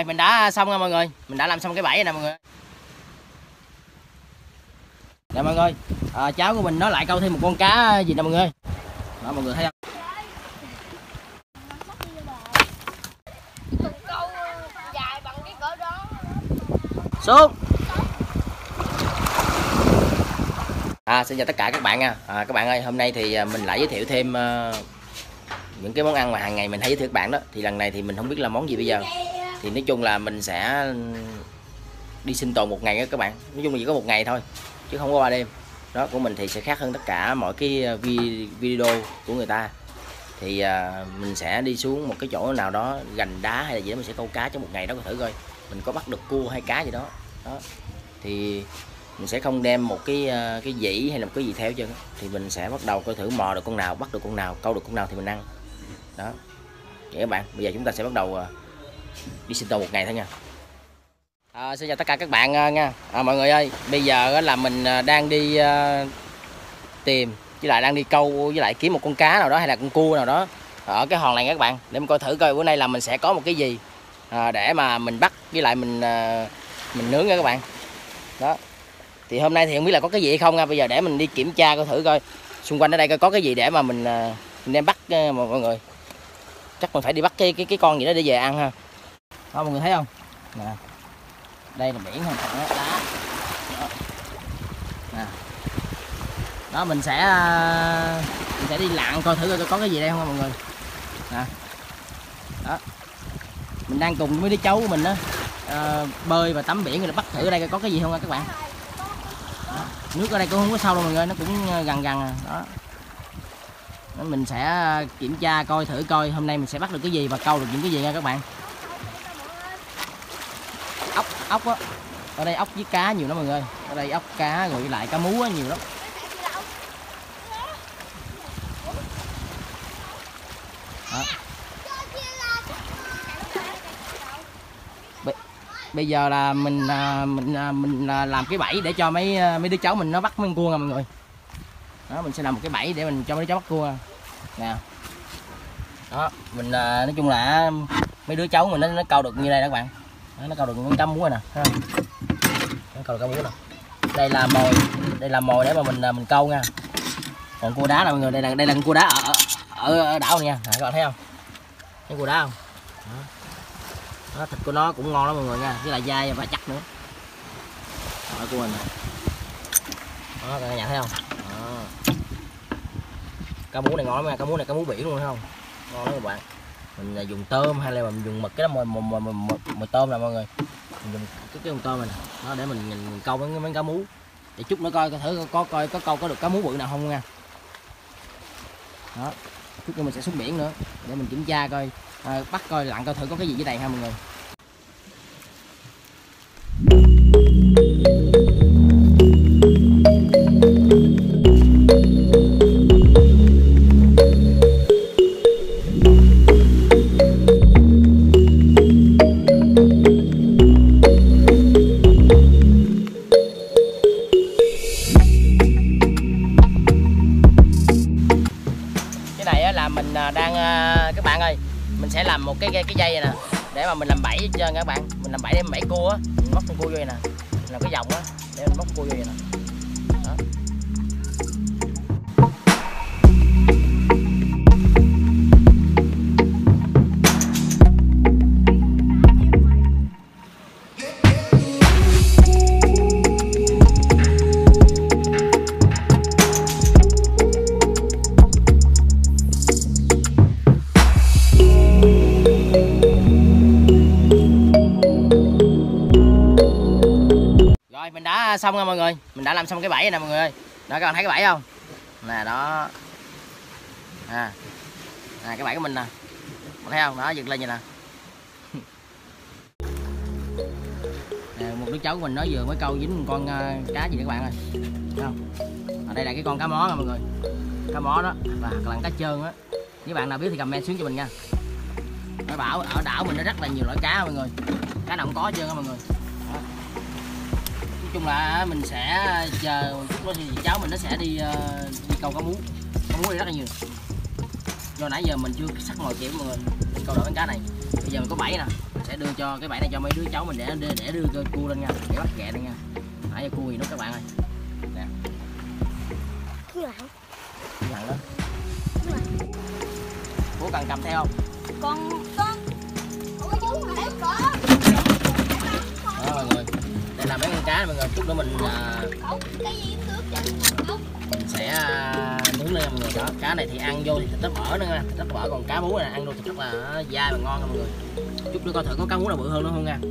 rồi mình đã xong rồi mọi người. Mình đã làm xong cái bẫy rồi nè mọi người. Nè mọi người à, cháu của mình nó lại câu thêm một con cá gì nè mọi người. Đó mọi người thấy không? Xuống. À, xin chào tất cả các bạn nha. À, các bạn ơi hôm nay thì à, mình lại giới thiệu thêm uh, những cái món ăn mà hàng ngày mình hay giới thiệu các bạn đó. Thì lần này thì mình không biết là món gì bây giờ thì nói chung là mình sẽ đi sinh tồn một ngày đó các bạn. Nói chung là chỉ có một ngày thôi, chứ không có ba đêm. Đó, của mình thì sẽ khác hơn tất cả mọi cái ờ, video của người ta. Thì ờ, mình sẽ đi xuống một cái chỗ nào đó, gành đá hay là gì đó, mình sẽ câu cá trong một ngày đó thử coi. Mình có bắt được cua hay cá gì đó. Đó. Thì mình sẽ không đem một cái ờ, cái dĩ hay là một cái gì theo chứ thì mình sẽ bắt đầu coi thử mò được con nào, bắt được con nào, câu được con nào thì mình ăn. Đó. Vậy các bạn, bây giờ chúng ta sẽ bắt đầu đi sinh tồn một ngày thôi nha. À, xin chào tất cả các bạn à, nha. À, mọi người ơi bây giờ là mình à, đang đi à, tìm với lại đang đi câu với lại kiếm một con cá nào đó hay là con cua nào đó ở cái hòn này các bạn. Để mình coi thử coi bữa nay là mình sẽ có một cái gì à, để mà mình bắt với lại mình mình nướng nha các bạn. Đó. Thì hôm nay thì không biết là có cái gì hay không nha. Bây giờ để mình đi kiểm tra coi thử coi. Xung quanh ở đây coi có cái gì để mà mình, mình đem bắt ờ, mọi mọi người. Chắc mình phải đi bắt cái cái cái con gì đó để về ăn ha đó mọi người thấy không? Nè. Đây là biển không? Đó, đá đó. Nè. đó mình sẽ à, mình sẽ đi lặn coi thử coi có cái gì đây không mọi người. Nè. Đó. Mình đang cùng với đứa cháu của mình đó. À, bơi và tắm biển rồi bắt thử ở đây coi có cái gì không các bạn. Đó. nước ở đây cũng không có sâu đâu mọi người nó cũng ờ, gần gần à. Đó, mình sẽ à, kiểm tra coi thử coi hôm nay mình sẽ bắt được cái gì và câu được những cái gì nha các bạn ốc á. Ở đây ốc với cá nhiều lắm mọi người. Ở đây ốc cá rồi lại cá mú á nhiều lắm. Đó. bây giờ là mình à, mình à, mình à, làm cái bẫy để cho mấy mấy đứa cháu mình nó bắt mấy con cua nè mọi người. Đó mình sẽ làm một cái bẫy để mình cho mấy đứa cháu bắt cua. Nè. Đó mình nói chung là mấy đứa cháu mình nó, nó câu được như đây đó các bạn. Đấy, nó câu được con trăm muối rồi nè ha nó câu được cá muối nè. Đây là mồi đây là mồi để mà mình à, mình câu nha. Còn cua đá nè mọi người đây là đây là cua đá ở ở, ở đảo này nha. Nè, các bạn thấy không? Thấy cua đá không? Đó. Đó, thịt của nó cũng ngon lắm mọi người nha với lại dai và chắc nữa. Đó của mình đó các nhà thấy không? Đó. cá mú này ngon lắm nha cá mú này cá mú biển luôn thấy không? Ngon lắm các bạn mình à, dùng tôm hay là mình dùng mực cái đó mồi mồi mồi, mồi, mồi, mồi tôm nè mọi người. Mình dùng cái cái con tôm này nè nó để mình, mình, mình câu mấy mấy cá mú. Để chút nữa coi coi thử có coi có câu có được cá mú bự nào không nha. Đó chút nữa mình sẽ xuống biển nữa để mình kiểm tra coi à, bắt coi lặn coi thử có cái gì dưới đây ha mọi người. Mình à, đang à, các bạn ơi mình sẽ làm một cái cái, dây này nè để mà mình làm bẫy cho các bạn. Mình làm bẫy để mình bẫy cua á mình móc con cua vô này nè làm cái vòng á để mình móc cua vô này nè. Nha mọi người? Mình đã làm xong cái bẫy này nè, mọi người ơi. Đó, các bạn thấy cái bẫy không? Nè, đó. À. Nè cái bẫy của mình nè. Mình thấy không? Đó dựng lên vậy nè. Một đứa cháu của mình nó vừa mới câu dính một con à, cá gì đó các bạn ơi. Thấy không? Ở đây là cái con cá mó nè mọi người. Cá mó đó, và lặn cá trơn á. Nếu bạn nào biết thì comment xuống cho mình nha. Nó bảo, ở đảo mình nó rất là nhiều loại cá, mọi người. Cá nào cũng có hết trơn á, mọi người chung là mình sẽ chờ chút nữa thì cháu mình nó sẽ đi, ờ, đi câu cá mú. Cá mú đây rất là nhiều. Do nãy giờ mình chưa sắc kịp mọi người. Đi câu được con cá này. Bây giờ mình có bẫy nè. Mình sẽ đưa cho cái bẫy này cho mấy đứa cháu mình để để, để đưa cho cua lên nha. Để bắt ghẹ lên nha. Nãy giờ cua gì nó các bạn ơi. Nè. Thằng đó. Cua cần cầm theo không? Con con Ủa chú mà hết cỡ đó mọi người đây là mấy con cá này mọi người, chút nữa mình mình sẽ à, nướng lên mọi người. Đó, cá này thì ăn vô thì thịt nó mỡ nữa nha, thịt nó mỡ còn cá bú này ăn vô thì rất là dai và ngon nha mọi người. Chút nữa coi thử có cá bú nào bự hơn nữa không nha. nè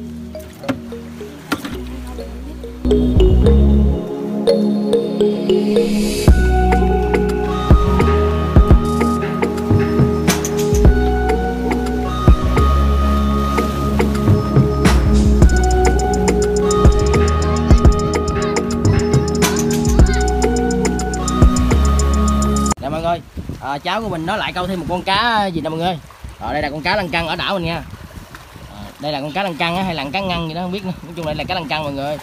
cháu của mình nó lại câu thêm một con cá gì nè mọi người. Ở đây là con cá lăng căng ở đảo mình nha. À, đây là con cá lăng căng hay là cá ngăn gì đó không biết nữa. Nói chung đây là cá lăng căng mọi người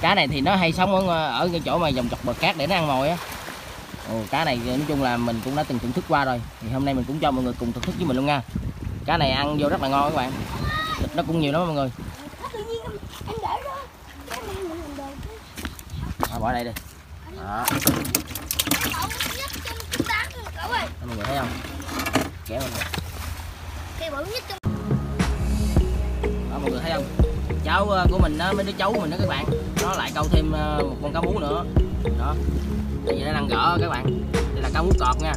cá này thì nó hay sống ở, ở cái chỗ mà dòng chọc bờ cát để nó ăn mồi á. Ồ, cá này nói chung là mình cũng đã từng thưởng thức qua rồi. Thì hôm nay mình cũng cho mọi người cùng thưởng thức với mình luôn nha. Cá này ăn vô rất là ngon các bạn. Thịt nó cũng nhiều lắm mọi người. À, bỏ đây đi. Đó, Không nhất trên cái tán cậu ơi đó mọi người thấy không? Kéo lên trong đó mọi người thấy không? Cháu ờ, của mình đó mấy đứa cháu của mình đó các bạn. Nó lại câu thêm ờ, một con cá mú nữa. Đó. Đây giờ nó đang gỡ các bạn. Đây là cá mú cọp nha.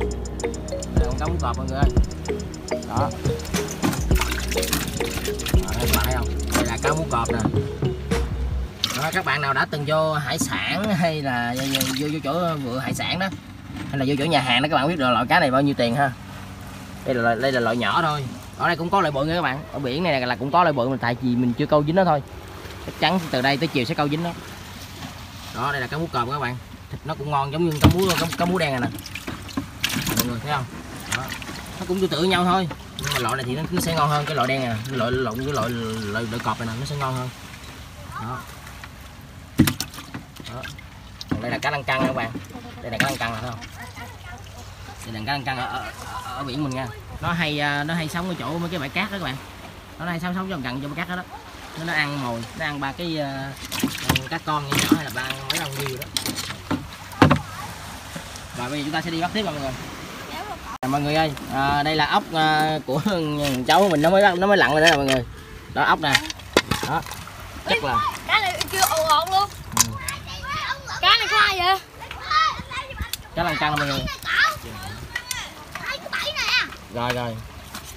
Đây là con cá mú cọp mọi người ơi. Đó. Đó, đây các bạn thấy không? Đây là cá mú cọp nè. Đó, các bạn nào đã từng vô hải sản hay là vô, vô, vô chỗ vựa hải sản đó hay là vô chỗ nhà hàng đó các bạn biết được loại cá này bao nhiêu tiền ha. Đây là đây là loại nhỏ thôi. Ở đây cũng có loại bự nha các bạn. Ở biển này là cũng có loại bự mà tại vì mình chưa câu dính nó thôi. Chắc chắn từ đây tới chiều sẽ câu dính nó đó đây là cá mú cọp các bạn. Thịt nó cũng ngon giống như cá mú cá, cá mú đen này nè. Mọi người thấy không? Đó. nó cũng tương tự nhau thôi. Nhưng mà loại này thì nó, nó sẽ ngon hơn cái loại đen này nè. loại loại cái loại, loại, loại cọp này nè nó sẽ ngon hơn. Đó. Đó. Còn đây là cá lăng căng các bạn. Đây là cá lăng căng nè thấy không? Đây là cá căng ở, ở, ở, biển mình nha. Nó hay à, nó hay sống ở chỗ mấy cái bãi cát đó các bạn. Nó hay sống sống trong gần trong bãi cát đó, đó. Nó, nó ăn mồi nó ăn ba cái uh, cá con nhỏ nhỏ hay là ba mấy con nhiều đó. Rồi bây giờ chúng ta sẽ đi bắt tiếp mọi người. Mọi người ơi à, đây là ốc à, của cháu mình nó mới bắt- nó mới lặn lên đó mọi người. Đó ốc nè. Đó chắc là Cá này chưa ồn ồn luôn. Ừ. Cá này có ai vậy? cá lăng căng mọi người rồi rồi.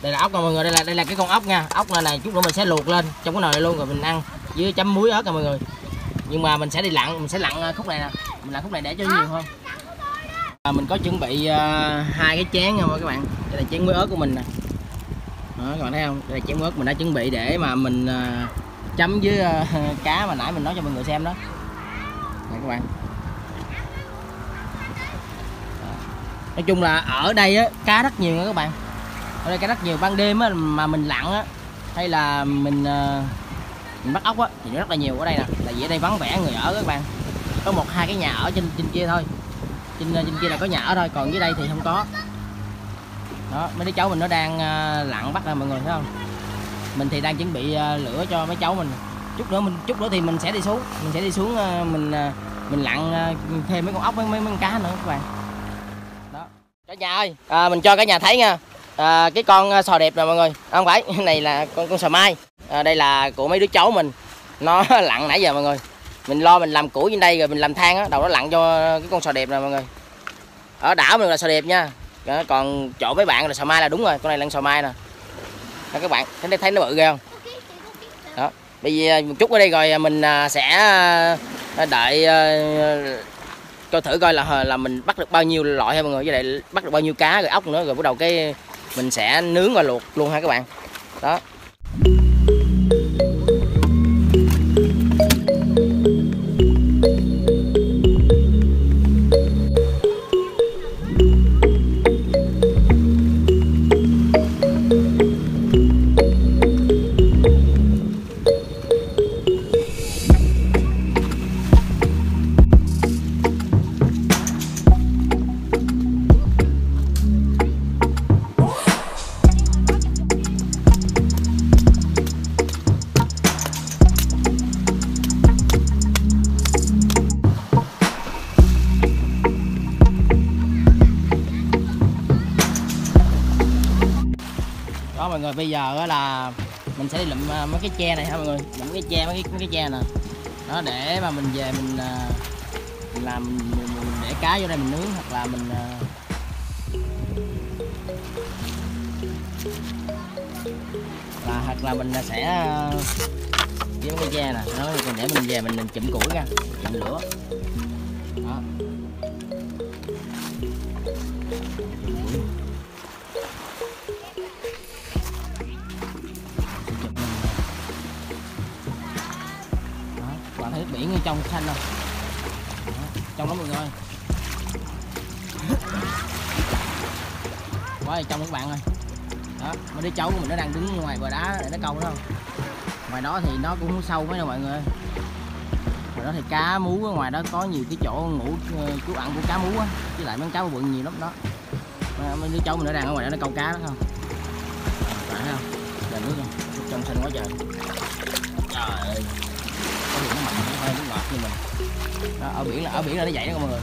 Đây là ốc nè mọi người đây là đây là cái con ốc nha. Ốc này này chút nữa mình sẽ luộc lên. Trong cái nồi này luôn rồi mình ăn với chấm muối ớt nè mọi người. Nhưng mà mình sẽ đi lặn mình sẽ lặn à, khúc này nè. Mình lặn khúc này để cho nhiều hơn. À, mình có chuẩn bị à, hai cái chén nha mọi các bạn. Đây là chén muối ớt của mình nè. Đó các bạn thấy không? Đây là chén muối ớt mình đã chuẩn bị để mà mình uh, chấm với uh, cá mà nãy mình nói cho mọi người xem đó. Này các bạn. Nói chung là ở đây á cá rất nhiều nha các bạn ở đây cá rất nhiều ban đêm á mà mình lặn á hay là mình uh, mình bắt ốc á thì nó rất là nhiều ở đây nè. Tại vì ở đây vắng vẻ người ở các bạn. Có một hai cái nhà ở trên trên kia thôi. Trên ờ, trên kia là có nhà ở thôi còn dưới đây thì không có. Đó mấy đứa cháu mình nó đang uh, lặn bắt ra mọi người thấy không? Mình thì đang chuẩn bị uh, lửa cho mấy cháu mình. Chút nữa mình chút nữa thì mình sẽ đi xuống. Mình sẽ đi xuống uh, mình uh, mình lặn uh, thêm mấy con ốc mấy mấy, mấy con cá nữa các bạn. Đó. Cả nhà ơi à, mình cho cả nhà thấy nha à, cái con à, sò đẹp nè mọi người. À, không phải này là con con sò mai. À, đây là của mấy đứa cháu mình. Nó lặn nãy giờ mọi người. Mình lo mình làm củi trên đây rồi mình làm than á đầu nó lặn cho cái con sò đẹp nè mọi người. Ở đảo mình là sò đẹp nha. Còn chỗ mấy bạn là sò mai là đúng rồi con này là sò mai nè. Đó, các bạn thấy thấy nó bự ghê không? Đó bây giờ một chút ở đây rồi mình à, sẽ à, đợi coi thử coi là là mình bắt được bao nhiêu loại ha mọi người. Với lại bắt được bao nhiêu cá rồi ốc nữa rồi bắt đầu cái mình sẽ nướng và luộc luôn ha các bạn. Đó. Giờ là mình sẽ đi lụm à, mấy cái tre này ha mọi người? Lụm cái tre mấy cái, mấy cái tre nè. Đó để mà mình về mình, à, mình làm mình, mình, để cá vô đây mình nướng hoặc là mình là hoặc là mình sẽ à, kiếm cái tre nè. Nó để mình về mình, mình chụm củi ra chụm lửa. Trong xanh rồi. Trong đó mọi người quá là trong các bạn ơi. Đó mấy đứa cháu của mình nó đang đứng ngoài bờ đá để nó câu đó. Không ngoài đó thì nó cũng sâu mấy đâu mọi người ngoài đó thì cá mú ở ngoài đó có nhiều cái chỗ ngủ ờ, trú ẩn của cá mú á, với lại mấy cá bự nhiều lắm đó. Mấy- mấy đứa cháu mình nó đang ở ngoài đó nó câu cá đó, không? Phải không? Trời nước không? Trong xanh quá trời. Trời ơi có nó mạnh nó hơi nó ngọt như mình đó, ở biển là ở biển là nó vậy đó mọi người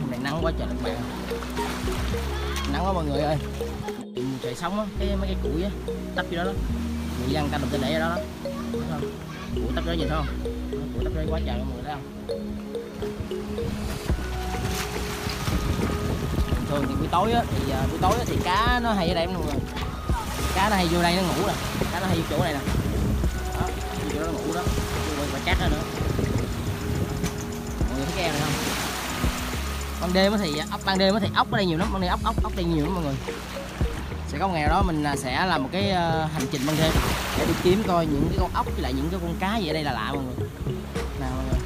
hôm nay nắng quá trời các bạn nắng quá mọi người ơi Tìm chạy sống á cái mấy cái củi á tấp vô đó đó người dân canh đồng tên để ở đó đó Thấy không củi tấp đó gì không củi tấp đó quá trời mọi người thấy không thường thì buổi tối á thì buổi tối á, thì cá nó hay ở đây mọi người cá nó hay vô đây nó ngủ nè cá nó hay vô chỗ này nè chỗ đó. Ngủ đó quay quả đó nữa. Mọi người thấy em này không? Ban đêm thì ốc, ban đêm thì ốc ở đây nhiều lắm. Ban đêm ốc ốc ốc đây nhiều lắm mọi người. Sẽ có một ngày đó mình à, sẽ làm một cái ờ, hành trình ban đêm để đi kiếm coi những cái con ốc với lại những cái con cá gì ở đây là lạ mọi người. Nào mọi người.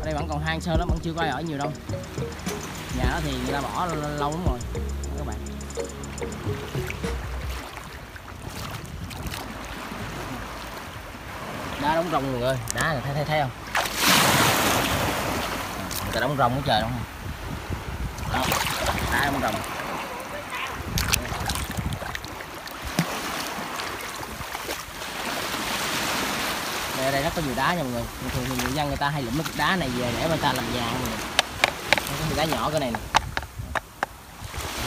Ở đây vẫn còn hang sơ lắm, vẫn chưa có ai ở nhiều đâu. Nhà đó thì người ta bỏ lâu lắm rồi. Đá đóng rồng người ơi đá này thấy thấy thấy không? Người ta đóng rồng ở trời đúng không? Đó đá đóng rồng Đây, ở đây rất có nhiều đá nha mọi người. Thường thường thì người dân người ta hay lụm mấy cục đá này về để người ta làm nhà mọi người. Có nhiều đá nhỏ cái này nè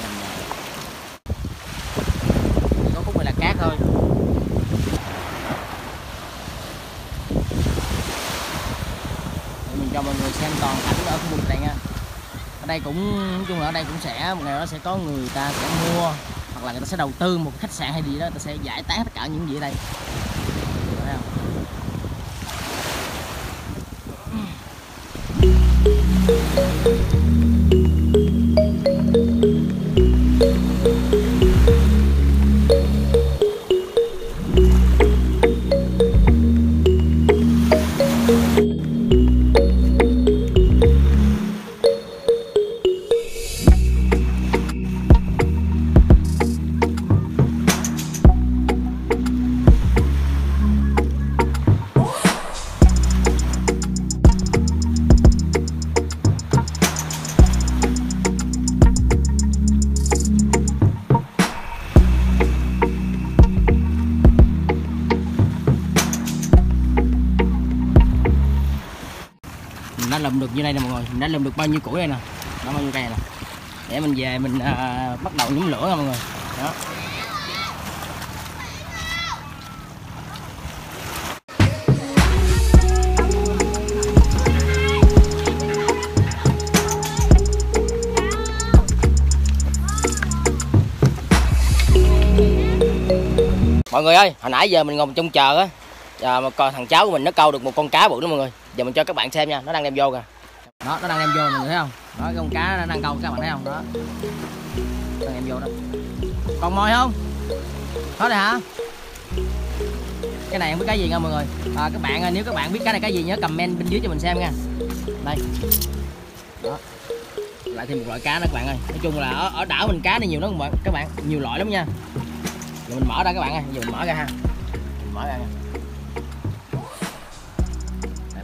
làm nhà. Chỉ có khúc này là cát thôi Để mình cho mọi người xem toàn cảnh ở khu vực này nha ở đây cũng, nói chung là ở đây cũng sẽ, một ngày đó sẽ có người ta sẽ mua, hoặc là người ta sẽ đầu tư một khách sạn hay gì đó, người ta sẽ giải tán tất cả những gì ở đây. Lượm được bao nhiêu củi đây nè? Nó bao nhiêu cây nè? Để mình về mình à, bắt đầu nhóm lửa nha mọi người. Đó. Mọi người ơi hồi nãy giờ mình ngồi trong chờ á à, mà coi thằng cháu của mình nó câu được một con cá bự lắm mọi người. Giờ mình cho các bạn xem nha nó đang đem vô kìa đó nó đang em vô mọi người thấy không? Đó cái con cá nó đang câu các bạn thấy không? Đó. Đang em vô đó còn mồi không? Có rồi hả? Cái này không biết cái gì nha mọi người. À, các bạn à, nếu các bạn biết cái này cái gì nhớ comment bên dưới cho mình xem nha. Đây. Đó. Lại thêm một loại cá nữa các bạn ơi. Nói chung là ở, ở đảo mình cá này nhiều lắm các bạn. Các bạn nhiều loại lắm nha. Giờ mình mở ra các bạn ơi. Giờ mình mở ra ha. Mình mở ra nha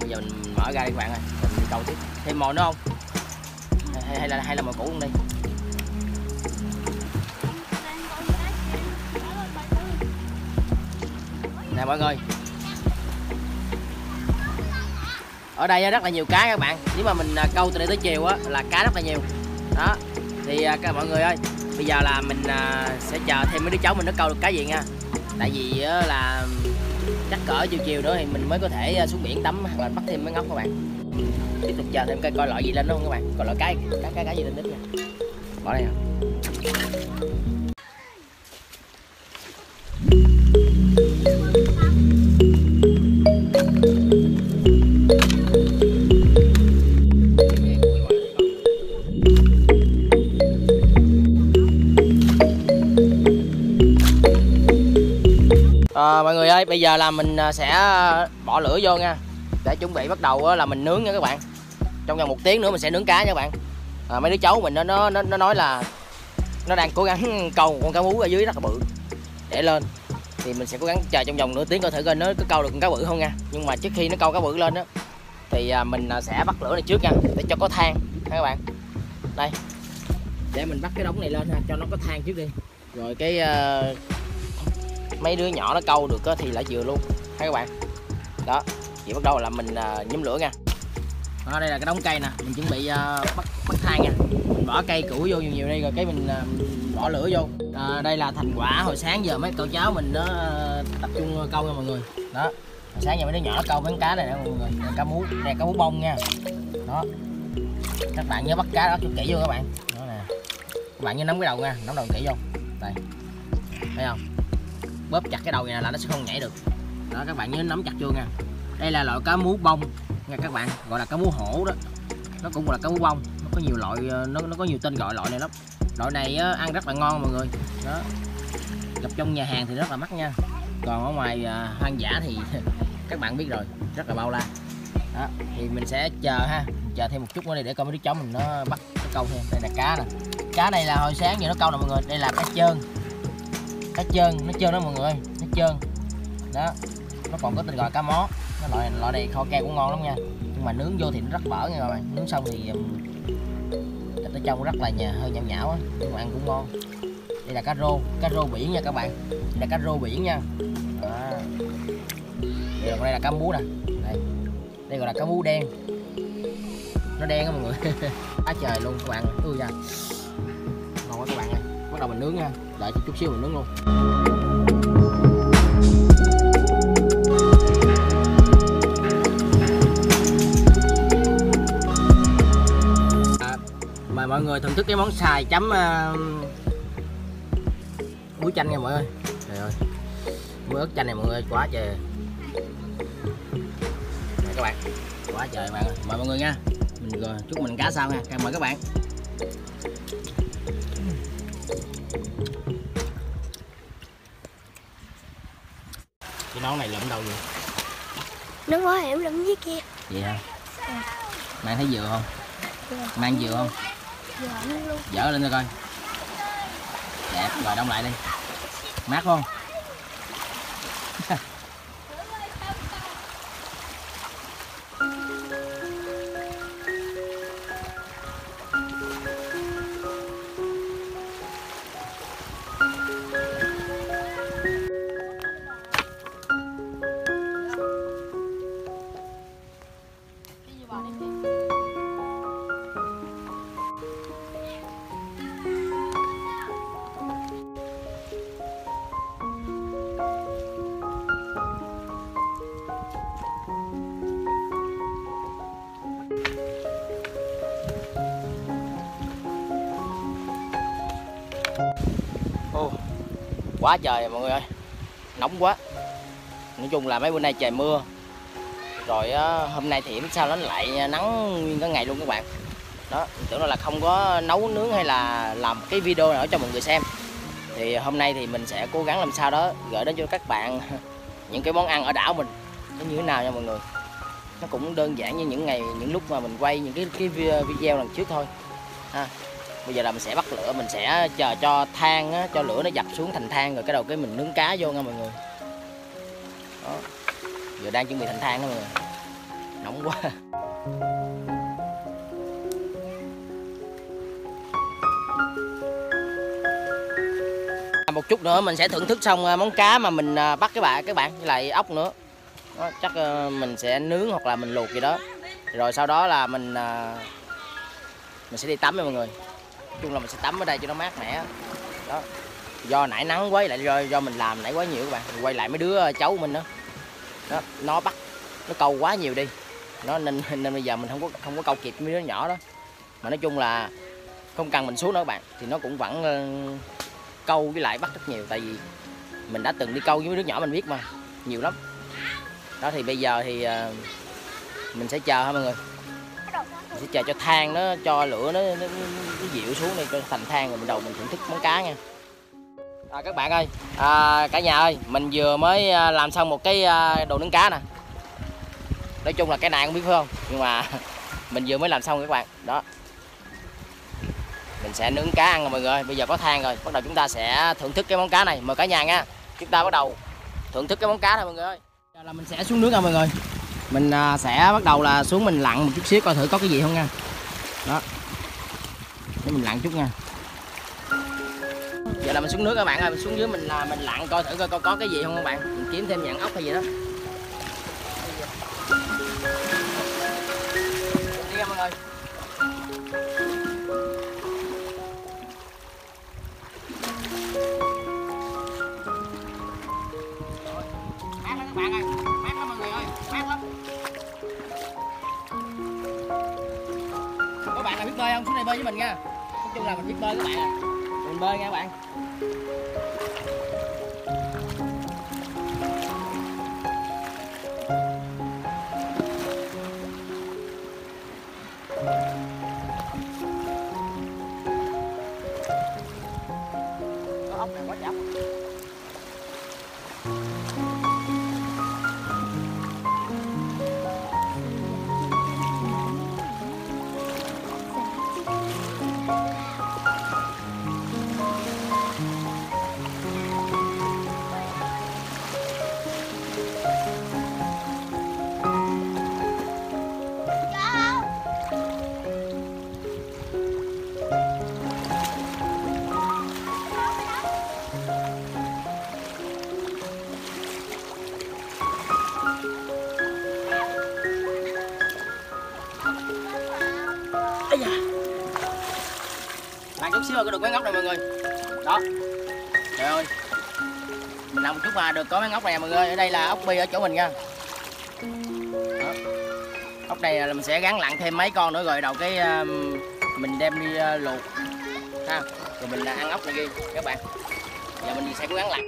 bây giờ mình mở ra đi các bạn ơi. Mình đi câu tiếp. Thêm mồi nữa không? Hay, hay, là hay là mồi cũ luôn đi. Nè mọi người. Ở đây rất là nhiều cá các bạn. Nếu mà mình à, câu từ đây tới chiều á là cá rất là nhiều. Đó. Thì à, các mọi người ơi bây giờ là mình à, sẽ chờ thêm mấy đứa cháu mình nó câu được cá gì nha. Tại vì là chắc cỡ chiều chiều nữa thì mình mới có thể à, xuống biển tắm hoặc là bắt thêm mấy ngóc các bạn. Tiếp tục chờ thêm coi coi loại gì lên đúng không các bạn? Coi loại cái cái cái cái gì lên tiếp nha. Bỏ đây nè. Ơi, bây giờ là mình à, sẽ à, bỏ lửa vô nha. Để chuẩn bị bắt đầu à, là mình nướng nha các bạn. Trong vòng một tiếng nữa mình sẽ nướng cá nha các bạn. À, Mấy đứa cháu mình nó, nó, nó, nói là Nó đang cố gắng câu một con cá mú ở dưới rất là bự. Để lên. Thì mình sẽ cố gắng chờ trong vòng nửa tiếng coi thử coi nó có câu được con cá bự không nha. Nhưng mà trước khi nó câu cá bự lên đó Thì mình sẽ bắt lửa này trước nha Để cho có than ha các bạn. Đây. Để mình bắt cái đống này lên ha, cho nó có than trước đi. Rồi cái uh, mấy đứa nhỏ nó câu được thì là vừa luôn. Thấy các bạn? Đó chỉ bắt đầu là mình à, uh, nhóm lửa nha. Đó, đây là cái đống cây nè. Mình chuẩn bị à, bắt bắt than nha. Mình bỏ cây củ vô nhiều nhiều đi rồi cái mình à, bỏ lửa vô. À, đây là thành quả. Hồi sáng giờ mấy cậu cháu mình nó tập trung câu nha mọi người. Đó hồi sáng giờ mấy đứa nhỏ nó câu mấy con cá này nè mọi người. Cá mú đây cá mú bông nha. Đó. Các bạn nhớ bắt cá đó cho kỹ vô các bạn. Đó nè. Các bạn nhớ nắm cái đầu nha nắm đầu kỹ vô. Đây. Thấy không? Bóp chặt cái đầu này là nó sẽ không nhảy được. Đó các bạn nhớ nắm chặt vô nha. Đây là loại cá mú bông nha các bạn gọi là cá mú hổ đó. Nó cũng gọi là cá mú bông. Nó có nhiều loại ờ, nó nó có nhiều tên gọi loại này lắm. Loại này á, ăn rất là ngon mọi người. Đó. Gặp trong nhà hàng thì rất là mắc nha. Còn ở ngoài à, hoang dã thì các bạn biết rồi rất là bao la. Đó thì mình sẽ chờ ha. Chờ thêm một chút nữa đi để coi mấy đứa cháu mình nó bắt cái câu thêm. Đây là cá nè. Cá này là hồi sáng giờ nó câu nè mọi người. Đây là cá trơn cá trơn nó trơn đó mọi người, nó trơn. Đó, nó còn có tên gọi cá mó. Nó loại loại này kho keo cũng ngon lắm nha. Nhưng mà nướng vô thì nó rất bở nha các bạn. Nướng xong thì thịt ở trong rất là nhà, hơi nhão nhão á, nhưng mà ăn cũng ngon. Đây là cá rô cá rô biển nha các bạn. Đây là cá rô biển nha. Đó. đây là đây là cá mú nè. Đây. Đây gọi là cá mú đen. Nó đen á mọi người. Quá trời luôn, các bạn ui da. Ngon quá các bạn ơi. Bắt đầu mình nướng nha đợi chút xíu mình nướng luôn. À, mời mọi người thưởng thức cái món xài chấm uh, muối chanh nha mọi người trời ơi muối ớt chanh này mọi người quá trời. Này các bạn. Quá trời bạn mời mọi người nha. Mình rồi chúc mình cá sao nha. Mời các bạn. Nón này lụm đâu vậy? Nó quá em lắm dưới kia. Vậy hả? Mang thấy dừa không? Mang dừa không? Luôn. Dở lên coi. Đẹp rồi đông lại đi. Mát không Ô, quá trời mọi người ơi. Nóng quá. Nói chung là mấy bữa nay trời mưa. Rồi hôm nay thì sao nó lại nắng nguyên cả ngày luôn các bạn. Đó tưởng là không có nấu nướng hay là làm cái video nào cho mọi người xem. Thì hôm nay thì mình sẽ cố gắng làm sao đó gửi đến cho các bạn những cái món ăn ở đảo mình. Nó như thế nào nha mọi người? Nó cũng đơn giản như những ngày những lúc mà mình quay những cái cái video lần trước thôi. Ha bây giờ là mình sẽ bắt lửa mình sẽ chờ cho than á, cho lửa nó dập xuống thành than rồi cái đầu cái mình nướng cá vô nha mọi người. Đó. Giờ đang chuẩn bị thành than đó mọi người. Nóng quá. À, một chút nữa mình sẽ thưởng thức xong à, món cá mà mình à, bắt các bạn các bạn với lại ốc nữa. Đó, chắc mình sẽ nướng hoặc là mình luộc gì đó. Rồi sau đó là mình mình sẽ đi tắm nha mọi người chung là mình sẽ tắm ở đây cho nó mát mẻ. Đó. Do nãy nắng quá lại do, do mình làm nãy quá nhiều các bạn. Quay lại mấy đứa ờ, cháu mình đó, đó nó bắt nó câu quá nhiều đi. Nó nên nên bây giờ mình không có không có câu kịp mấy đứa nhỏ đó. Mà nói chung là không cần mình xuống nữa các bạn. Thì nó cũng vẫn uh, câu với lại bắt rất nhiều. Tại vì mình đã từng đi câu với mấy đứa nhỏ mình biết mà. Nhiều lắm. Đó thì bây giờ thì uh, mình sẽ chờ ha mọi người mình sẽ chờ cho than nó cho lửa nó, nó, nó dịu xuống đi cho thành than rồi mình đầu mình thưởng thức món cá nha. À, các bạn ơi à, cả nhà ơi mình vừa mới à, làm xong một cái à, đồ nướng cá nè. Nói chung là cái này không biết phải không? Nhưng mà mình vừa mới làm xong các bạn đó. Mình sẽ nướng cá ăn rồi mọi người bây giờ có than rồi bắt đầu chúng ta sẽ thưởng thức cái món cá này. Mời cả nhà nha. Chúng ta bắt đầu thưởng thức cái món cá này mọi người ơi. Giờ là mình sẽ xuống nước nha mọi người mình à, sẽ bắt đầu là xuống mình lặn một chút xíu coi thử có cái gì không nha. Đó. Để mình lặn chút nha. Giờ là mình xuống nước các bạn ơi mình xuống dưới mình là mình lặn coi thử coi có, có cái gì không các bạn mình kiếm thêm dạng ốc hay gì đó. Đi mọi người. Mình nha. Nói chung là mình biết bơi các bạn à. mình bơi nha các bạn. Cái được mấy ngóc này mọi người. Đó. Trời ơi. Mình làm một chút mà được có mấy ngóc này mọi người. Ở đây là ốc bi ở chỗ mình nha. Đó. Ốc này là mình sẽ gắn lặn thêm mấy con nữa rồi đầu cái um, Mình đem đi uh, luộc. Ha. Rồi mình ăn ốc này kia các bạn. Giờ mình sẽ cố gắng lặn.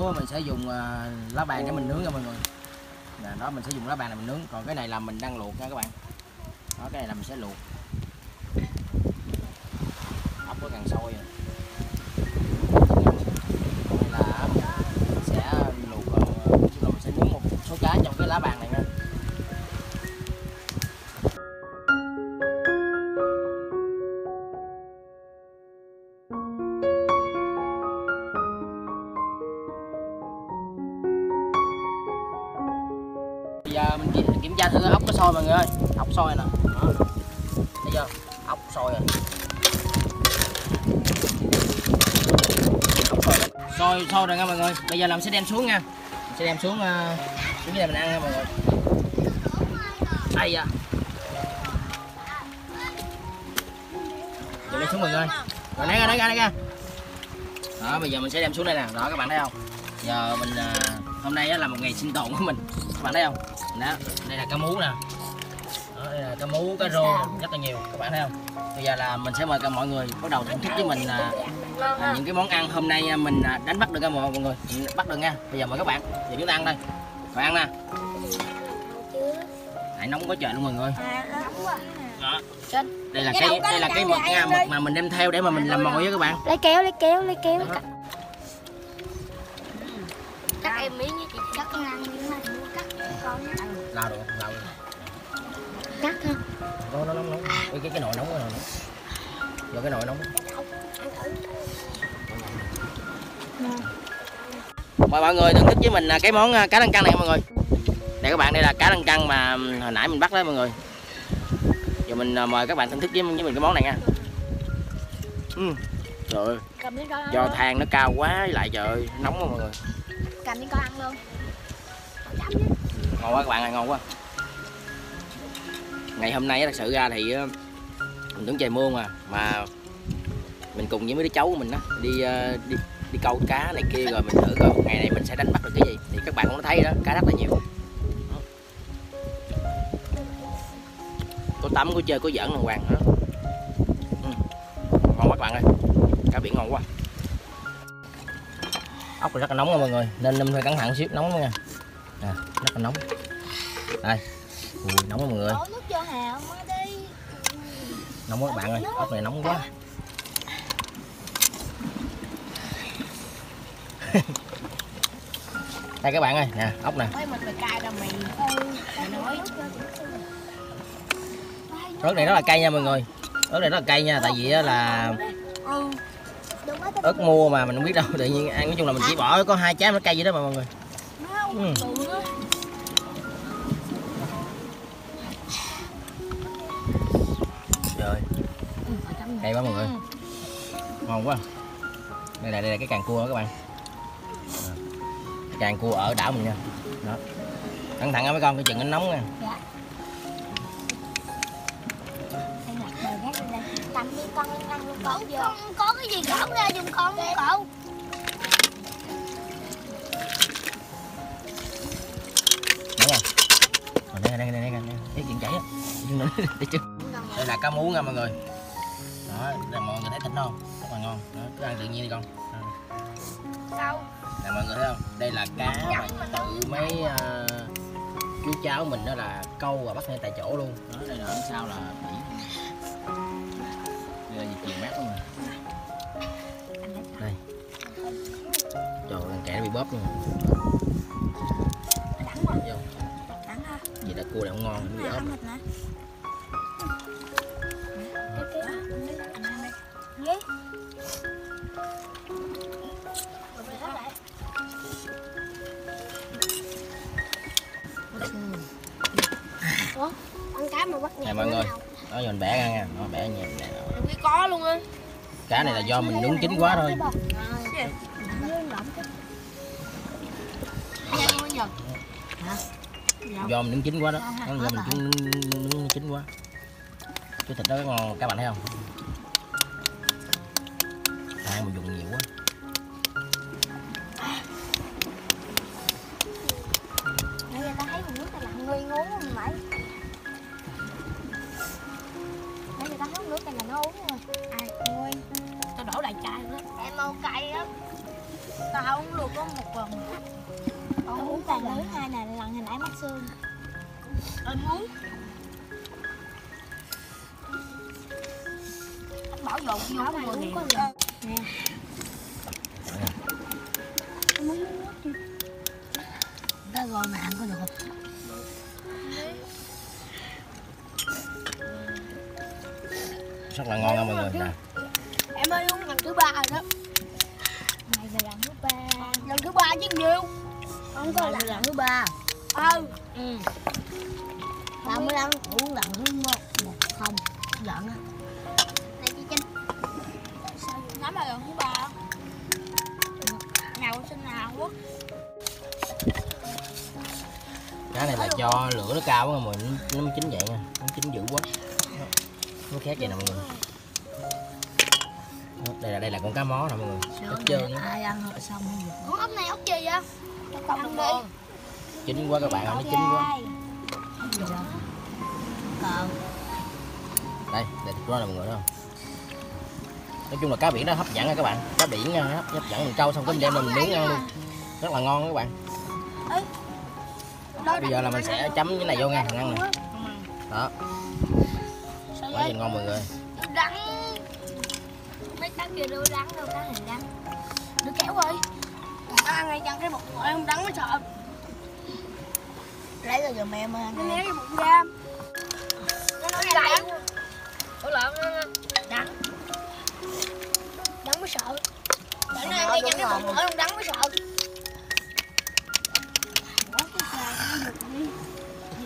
Số mình sẽ dùng à, lá bàn để mình nướng nha mọi người. Nè, đó mình sẽ dùng lá bàn để mình nướng. Còn cái này là mình đang luộc nha các bạn. Đó cái này là mình sẽ luộc. Soi mọi người ơi. Ốc soi nè. Thấy chưa? Ốc soi rồi. Soi sôi rồi. sôi rồi nha mọi người. Bây giờ làm sẽ đem xuống nha. Mình sẽ đem xuống uh, xuống đây mình ăn nha mọi người. Đây à Giờ đem xuống mọi người. Rồi nãy ra nãy ra nãy ra. Đó bây giờ mình sẽ đem xuống đây nè. Đó các bạn thấy không? Giờ mình uh, hôm nay á là một ngày sinh tồn của mình. Các bạn thấy không? Đó đây là cá mú nè là cá mú cá rô rất là nhiều. Các bạn thấy không? Bây giờ là mình sẽ mời cả mọi người bắt đầu thưởng thức với mình à, à, những cái món ăn hôm nay à, mình à, đánh bắt được nha mọi mọi người. Mình bắt được nha. Bây giờ mời các bạn. Giờ chúng ta ăn đây. Rồi ăn nè. Hãy nóng quá trời luôn mọi người. Đó. Đây là cái đây là cái mực nha mực mà mình đem theo để mà mình làm mồi với các bạn. Lấy kéo lấy kéo lấy kéo. Đó. cắt em miếng với chị cắt ăn miếng này cắt con lao được. Cắt thôi. Nó nó nóng nóng. Cái cái, cái nồi nóng nồi nóng vô cái nồi nóng. Mời mọi người thưởng thức với mình là cái món à, cá lăng căng này mọi người. Đây các bạn đây là cá lăng căng mà hồi nãy mình bắt đó mọi người. Giờ mình à, mời các bạn thưởng thức với, với mình cái món này nha. Ừ. trời ơi. Do than nó cao quá với lại trời ơi, nóng quá mọi người. Cầm miếng con ăn luôn. Ngon quá các bạn ơi ngon quá ngày hôm nay thật sự ra thì ờ, mình tưởng trời mưa mà mà mình cùng với mấy đứa cháu của mình á đi ờ, đi đi câu cá này kia rồi mình thử coi ngày này mình sẽ đánh bắt được cái gì. Thì các bạn cũng thấy đó cá rất là nhiều. Có tắm có chơi có giỡn đàng hoàng đó. Ừ. ngon quá các bạn ơi. Cá biển ngon quá. Ốc thì rất là nóng nha mọi người nên lâm hơi cẩn thận xíu nóng nha. À, rất là nóng. Đây. Ui, nóng quá mọi người. Đổ nước cho hào mới đi. Nóng quá bạn ơi ốc này nóng quá. Đây các bạn ơi nè ốc nè. Ớt này rất là cay nha mọi người. Ớt này rất là cay nha tại vì á là Ừ. Ớt mua mà mình không biết đâu tự nhiên ăn nói chung là mình chỉ bỏ có hai trái nó cay vậy đó mà mọi người. Ừ. cay quá mọi người. Ngon quá. Đây là đây là cái càng cua đó các bạn. Càng cua ở đảo mình nha. Đó. Cẩn thận á mấy con cái chừng nó nóng nha. Đi con Không có cái gì gõ ra dùng con cậu không Rồi đây đây đây đây đây thấy chuyện chảy á. Đây là cá mú nha mọi người đó là mọi người thấy thịt không? Rất là ngon. Đó, cứ ăn tự nhiên đi con. Đó. Đâu? Nè mọi người thấy không? Đây là cá mà tự mấy à, chú cháu mình đó là câu và bắt ngay tại chỗ luôn. Đó đây là ở sau là biển đây là chiều mát luôn nè đây. Trời ơi kẻ nó bị bóp luôn. Đắng quá. Gì là cua này không ngon bị ốp thịt nè Ghế Ủa, ăn cá mà bắt nhẹ Nè mọi người. đó giờ mình bẻ ra nha. Nó bẻ nhẹ nè. Cái có luôn á. Cá này là do mình nướng chín quá thôi. Do mình nướng chín quá đó. Nó do mình nướng, nướng, nướng, nướng chín quá. Cái thịt đó ngon các bạn thấy không than mình dùng nhiều quá. Nãy giờ ta thấy mình nước ta lặn nguyên uống không mày. Nãy giờ ta thấy nước này là nó uống rồi Ai, nguyên Tao đổ đầy chai nữa Em mau cay lắm. Tao uống được có một phần Tao uống toàn lưới hai này lần hồi nãy mất xương. Em uống. Anh bảo dồn vô người rất là ngon nha mọi người nè nó khác vậy nè mọi người. Đó, đây là đây là con cá mó nè mọi người. Nó trơn á. Ai ăn rồi xong Con ốc này ốc gì vậy? Không đi. Chín quá các bạn ơi nó chín quá. Đây đây thịt nó nè mọi người thấy không? Nói chung là cá biển nó hấp dẫn nha các bạn. Cá biển nha, hấp hấp dẫn mình câu xong cái mình đem mình nướng ăn luôn. Rất là ngon các bạn. Bây giờ là mình sẽ chấm cái này vô nha mình ăn nè. Đó quá nhìn ngon mọi người. Đắng. Mấy cá kia đâu đắng đâu cá này đắng. Được kéo rồi nó ăn ngay chân cái bột ngồi không đắng mới sợ lấy rồi giùm em anh lấy cái bụng ra nó nói lại ủa lộn đắng. Đắng mới sợ để nó ăn đi nhanh cái bụng mỡ không đắng mới sợ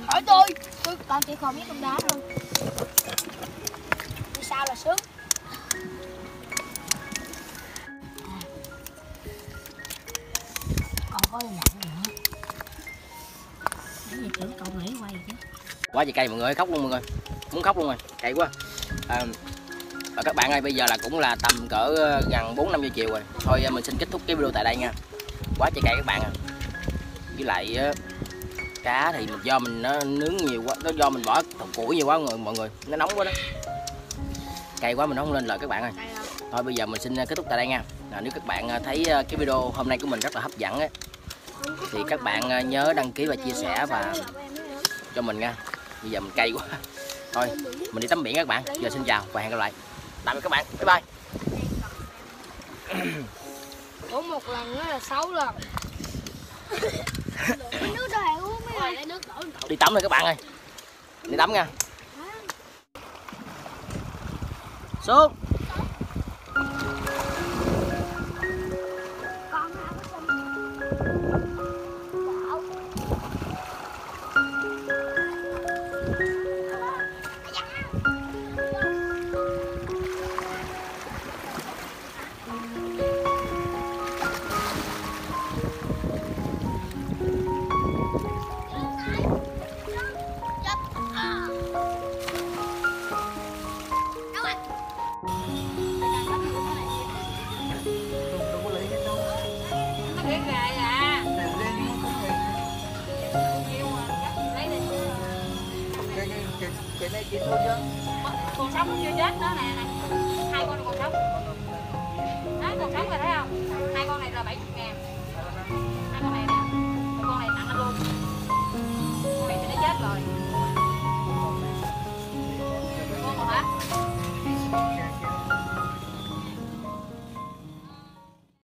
hỏi tôi. Tôi con chỉ còn biết con đá thôi sao là sướng? Còn có gì nặng nữa? Nãy giờ tưởng cậu nghĩ quay chứ? Quá trời cay mọi người khóc luôn mọi người. Muốn khóc luôn rồi cay quá. À, và các bạn ơi bây giờ là cũng là tầm cỡ ờ, gần bốn năm giờ chiều rồi. Thôi ờ, mình xin kết thúc cái video tại đây nha. Quá trời cay các bạn à. Với lại ờ, cá thì mình do mình nó nướng nhiều quá nó do mình bỏ thùng củi nhiều quá mọi người mọi người. Nó nóng quá đó cay quá mình không lên lời các bạn ơi. Thôi bây giờ mình xin ờ, kết thúc tại đây nha. À, nếu các bạn ờ, thấy ờ, cái video hôm nay của mình rất là hấp dẫn á thì các bạn nhớ đăng ký và chia sẻ và cho mình nha. Bây giờ mình cay quá. Thôi mình đi tắm biển các bạn. Giờ xin chào và hẹn gặp lại. Tạm biệt các bạn. Bye bye. Ủa một lần nó là 6 lần. Nước uống mấy đi tắm rồi các bạn ơi. Đi tắm nha xuống